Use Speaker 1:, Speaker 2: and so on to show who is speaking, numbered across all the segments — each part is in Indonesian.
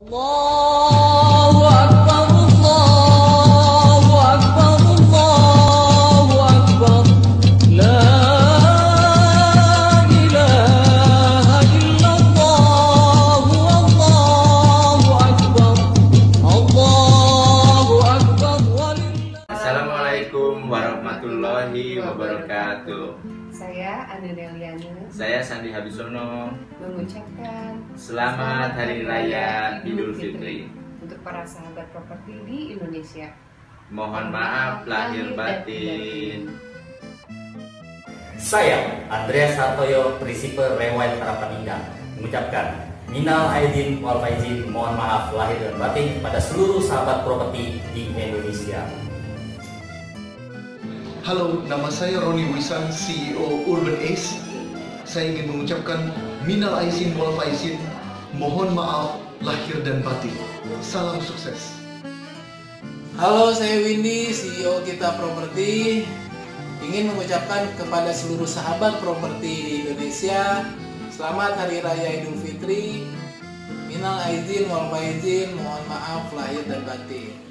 Speaker 1: Allahu Akbar, Allahu Akbar, Allahu Akbar. La illallah, Akbar.
Speaker 2: Assalamualaikum warahmatullahi wabarakatuh.
Speaker 3: Saya Deliana
Speaker 2: Saya Sandi Habisono.
Speaker 3: mengucapkan
Speaker 2: Selamat Hari Raya Idul Fitri.
Speaker 3: untuk para sahabat properti di Indonesia.
Speaker 2: Mohon maaf lahir batin.
Speaker 4: Saya, Andreas Hartoyo, Prinsipal Rewind Harapan Indah, mengucapkan Minal Aidin wal Faizin, mohon maaf lahir dan batin kepada seluruh sahabat properti di Indonesia.
Speaker 5: Halo, nama saya Roni Wisan, CEO Urban Ace. Saya ingin mengucapkan minal aizin wal faizin. Mohon maaf lahir dan batin. Salam sukses.
Speaker 6: Halo, saya Windy, CEO Kita Properti. Ingin mengucapkan kepada seluruh sahabat properti di Indonesia, selamat Hari Raya Idul Fitri. Minal aizin wal faizin, mohon maaf lahir dan batin.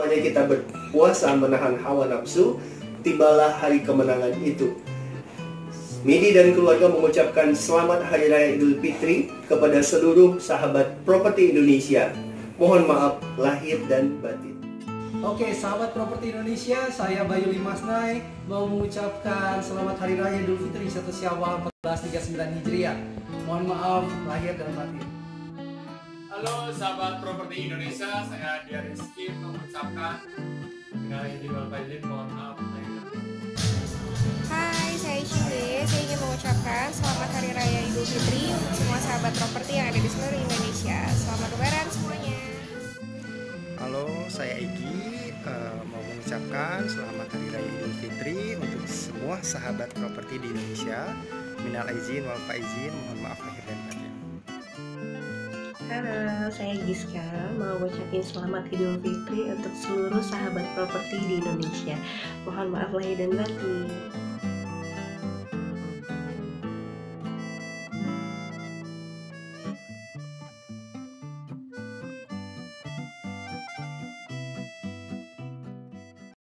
Speaker 7: Namanya kita berpuasa menahan hawa nafsu, tibalah hari kemenangan itu. Midi dan keluarga mengucapkan selamat Hari Raya Idul Fitri kepada seluruh sahabat properti Indonesia. Mohon maaf lahir dan batin.
Speaker 8: Oke, sahabat properti Indonesia, saya Bayu Limasnai mau mengucapkan selamat Hari Raya Idul Fitri 1 Syawal 1439 Hijriah. Mohon maaf lahir dan batin.
Speaker 9: Halo sahabat properti Indonesia, saya Dia Rizky mengucapkan dengan izin wal faizin mohon maaf.
Speaker 10: Hai, saya Shinde. Saya ingin mengucapkan selamat Hari Raya Idul Fitri untuk semua sahabat properti yang ada di seluruh Indonesia. Selamat Lebaran semuanya.
Speaker 11: Halo, saya Egi eh, mau mengucapkan selamat Hari Raya Idul Fitri untuk semua sahabat properti di Indonesia. Minal aizin wal faizin, mohon maaf lahir dan batin.
Speaker 12: Halo, saya Giska mau ngucapin selamat Idul Fitri untuk seluruh sahabat properti di Indonesia. Mohon maaf lahir dan batin.